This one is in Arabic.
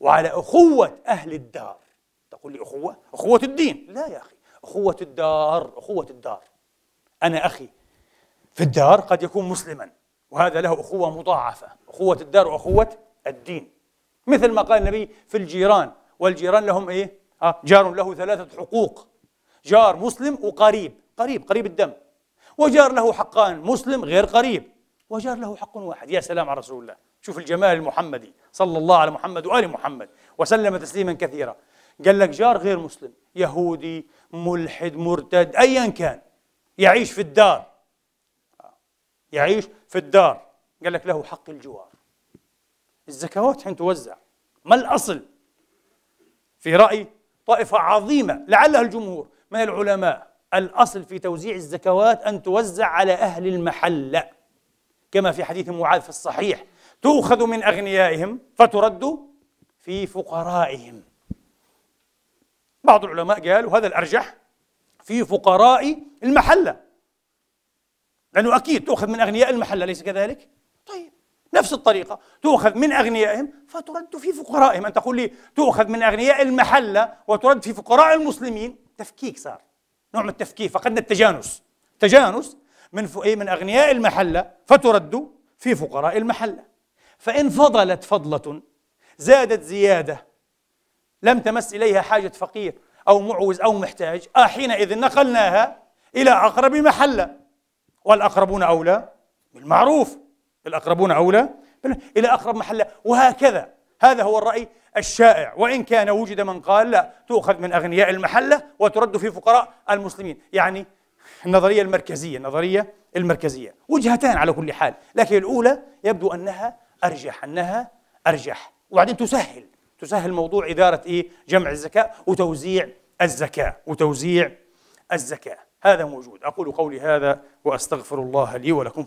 وعلى أخوة أهل الدار. تقول لي أخوة؟ أخوة الدين. لا يا أخي. أخوة الدار أخوة الدار. أنا أخي في الدار قد يكون مسلما وهذا له أخوة مضاعفة. أخوة الدار وأخوة الدين. مثل ما قال النبي في الجيران والجيران لهم إيه؟ آه جار له ثلاثة حقوق. جار مسلم وقريب قريب قريب الدم. وجار له حقان مسلم غير قريب. وجار له حق واحد. يا سلام على رسول الله. شوف الجمال المحمدي. صلى الله على محمد وآل محمد وسلم تسليما كثيرا. قال لك جار غير مسلم يهودي ملحد مرتد أيا كان يعيش في الدار. يعيش في الدار. قال لك له حق الجوار. الزكوات حين توزع. ما الأصل؟ في رأي طائفة عظيمة لعلها الجمهور من العلماء. الأصل في توزيع الزكوات أن توزع على أهل المحلة كما في حديث معاذ في الصحيح. تؤخذ من أغنيائهم فترد في فقرائهم. بعض العلماء قالوا هذا الأرجح في فقراء المحلة. لأنه أكيد تؤخذ من أغنياء المحلة أليس كذلك؟ طيب نفس الطريقة. تؤخذ من أغنيائهم فترد في فقرائهم. أن تقول لي تؤخذ من أغنياء المحلة وترد في فقراء المسلمين؟ تفكيك صار. نوع من التفكيك. فقدنا التجانس. تجانس من إيه من أغنياء المحلة فترد في فقراء المحلة. فإن فضلت فضلة زادت زيادة لم تمس إليها حاجة فقير أو معوز أو محتاج آه حينئذ نقلناها إلى أقرب محلة والأقربون أولى بالمعروف الأقربون أولى إلى أقرب محلة وهكذا هذا هو الرأي الشائع. وإن كان وجد من قال لا تؤخذ من أغنياء المحلة وترد في فقراء المسلمين. يعني النظرية المركزية النظرية المركزية وجهتان على كل حال. لكن الأولى يبدو أنها أرجح أنها أرجح. وبعدين تسهل تسهل موضوع إدارة إيه؟ جمع الزكاة وتوزيع الزكاة وتوزيع الزكاة. هذا موجود. أقول قولي هذا وأستغفر الله لي ولكم.